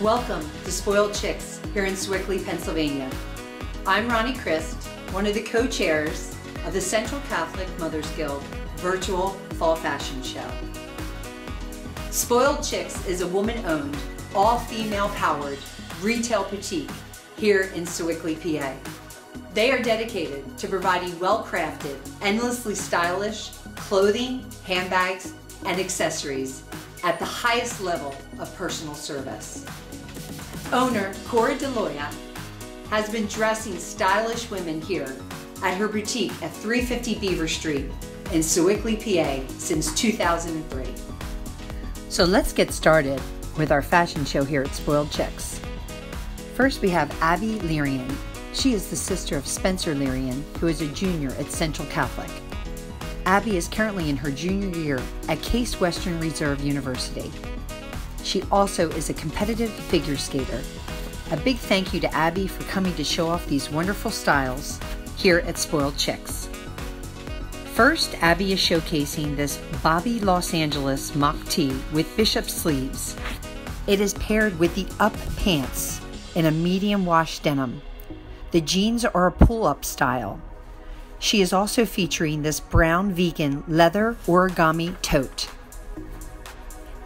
Welcome to Spoiled Chics here in Sewickley, Pennsylvania. I'm Ronnie Christ, one of the co-chairs of the Central Catholic Mothers Guild virtual fall fashion show. Spoiled Chics is a woman-owned, all-female powered retail boutique here in Sewickley, PA. They are dedicated to providing well-crafted, endlessly stylish clothing, handbags, and accessories at the highest level of personal service. Owner Cora DeLoya has been dressing stylish women here at her boutique at 350 Beaver Street in Sewickley, PA since 2003. So let's get started with our fashion show here at Spoiled Chics. First we have Abby Lerian. She is the sister of Spencer Lerian, who is a junior at Central Catholic. Abby is currently in her junior year at Case Western Reserve University. She also is a competitive figure skater. A big thank you to Abby for coming to show off these wonderful styles here at Spoiled Chics. First, Abby is showcasing this Bobi Los Angeles mock tee with bishop sleeves. It is paired with the up pants in a medium wash denim. The jeans are a pull up style. She is also featuring this brown vegan leather origami tote.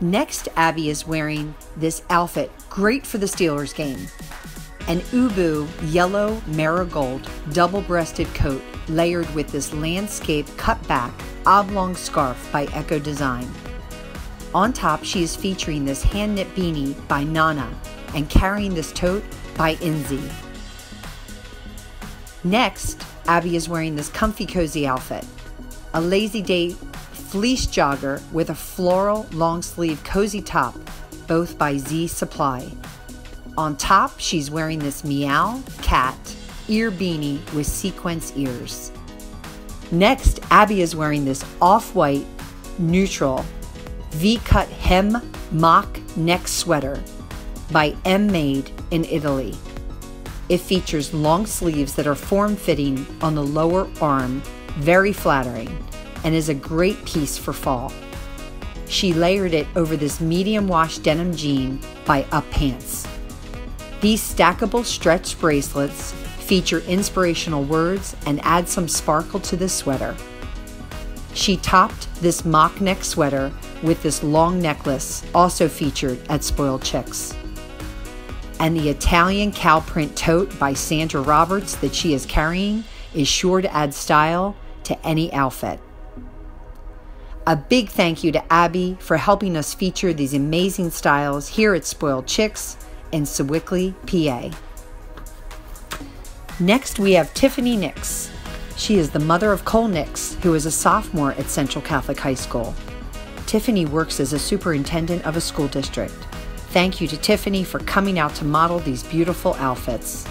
Next, Abby is wearing this outfit, great for the Steelers game. An Ubu yellow marigold double breasted coat layered with this landscape cutback oblong scarf by Echo Design. On top, she is featuring this hand knit beanie by Nana and carrying this tote by Inzi. Next, Abby is wearing this comfy cozy outfit a lazy day fleece jogger with a floral long sleeve cozy top, both by Z Supply. On top, she's wearing this meow cat ear beanie with sequence ears. Next, Abby is wearing this off white, neutral, V cut hem mock neck sweater by M Made in Italy. It features long sleeves that are form fitting on the lower arm, very flattering and is a great piece for fall. She layered it over this medium wash denim jean by Up Pants. These stackable stretch bracelets feature inspirational words and add some sparkle to the sweater. She topped this mock neck sweater with this long necklace, also featured at Spoiled Chics. And the Italian cow print tote by Sandra Roberts that she is carrying is sure to add style to any outfit. A big thank you to Abby for helping us feature these amazing styles here at Spoiled Chics in Sewickley, PA. Next, we have Tiffany Nix. She is the mother of Cole Nix, who is a sophomore at Central Catholic High School. Tiffany works as a superintendent of a school district. Thank you to Tiffany for coming out to model these beautiful outfits.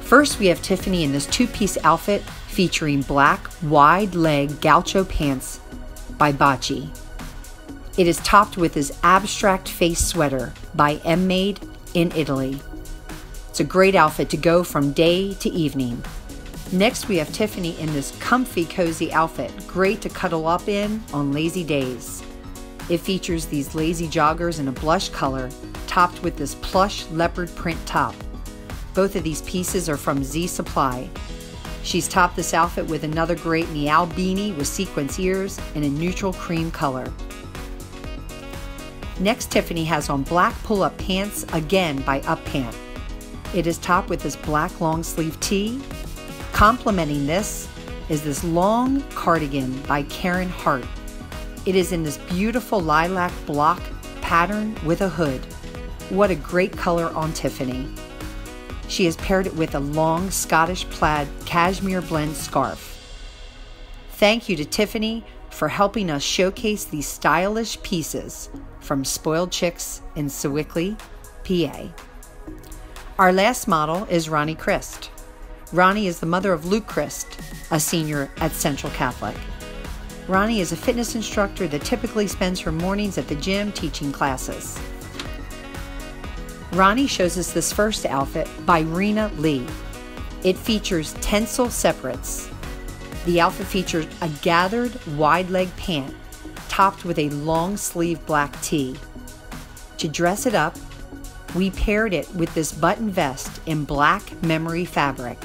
First, we have Tiffany in this two piece outfit featuring black wide leg gaucho pants by Bacci. It is topped with this abstract face sweater by M Made in Italy. It's a great outfit to go from day to evening. Next, we have Tiffany in this comfy, cozy outfit, great to cuddle up in on lazy days. It features these lazy joggers in a blush color, topped with this plush leopard print top. Both of these pieces are from Z Supply, She's topped this outfit with another great meow beanie with sequence ears in a neutral cream color. Next, Tiffany has on black pull up pants, again by Up Pant. It is topped with this black long sleeve tee. Complementing this is this long cardigan by Karen Hart. It is in this beautiful lilac block pattern with a hood. What a great color on Tiffany. She has paired it with a long Scottish plaid cashmere blend scarf. Thank you to Tiffany for helping us showcase these stylish pieces from Spoiled Chics in Sewickley, PA. Our last model is Ronnie Christ. Ronnie is the mother of Luke Christ, a senior at Central Catholic. Ronnie is a fitness instructor that typically spends her mornings at the gym teaching classes. Ronnie shows us this first outfit by Rena Lee. It features Tencel separates. The outfit features a gathered wide leg pant topped with a long sleeve black tee. To dress it up, we paired it with this button vest in black memory fabric.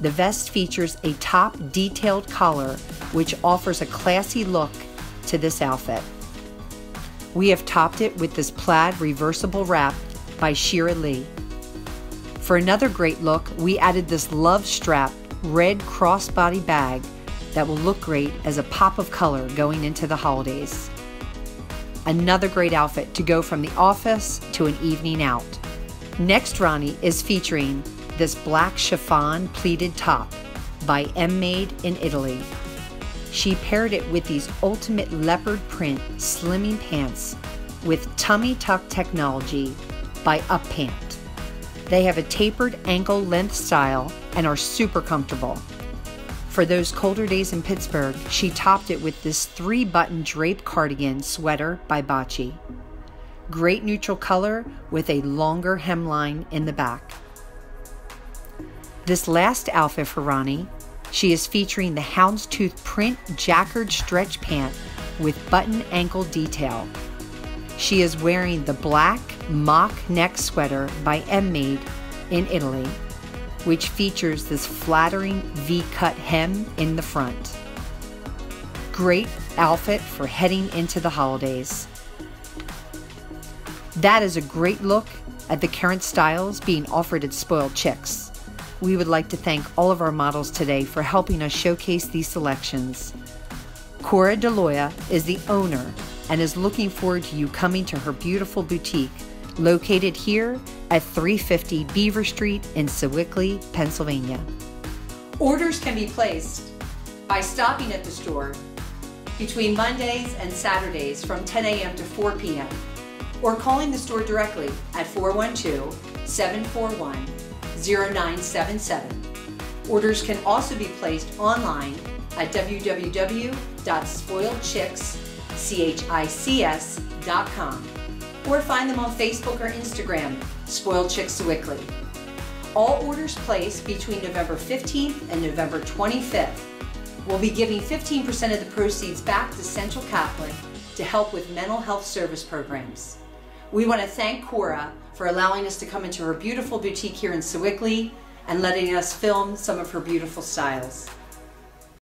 The vest features a top detailed collar, which offers a classy look to this outfit. We have topped it with this plaid reversible wrap by Shira Lee. For another great look, we added this love strap red crossbody bag that will look great as a pop of color going into the holidays. Another great outfit to go from the office to an evening out. Next, Ronnie is featuring this black chiffon pleated top by M Made in Italy. She paired it with these ultimate leopard print slimming pants with tummy tuck technology by Up Pant. They have a tapered ankle length style and are super comfortable. For those colder days in Pittsburgh, she topped it with this three button drape cardigan sweater by Bocce. Great neutral color with a longer hemline in the back. This last outfit for Ronnie, she is featuring the houndstooth print jacquard stretch pant with button ankle detail. She is wearing the black mock neck sweater by M Made in Italy, which features this flattering V cut hem in the front. Great outfit for heading into the holidays. That is a great look at the current styles being offered at Spoiled Chics. We would like to thank all of our models today for helping us showcase these selections. Cora DeLoya is the owner and is looking forward to you coming to her beautiful boutique located here at 350 Beaver Street in Sewickley, Pennsylvania. Orders can be placed by stopping at the store between Mondays and Saturdays from 10 a.m. to 4 p.m. or calling the store directly at 412 741 0977. Orders can also be placed online at www.spoiledchics.com or find them on Facebook or Instagram, Spoiled Chics Sewickley. All orders placed between November 15th and November 25th will be giving 15% of the proceeds back to Central Catholic to help with mental health service programs. We want to thank Cora for allowing us to come into her beautiful boutique here in Sewickley and letting us film some of her beautiful styles.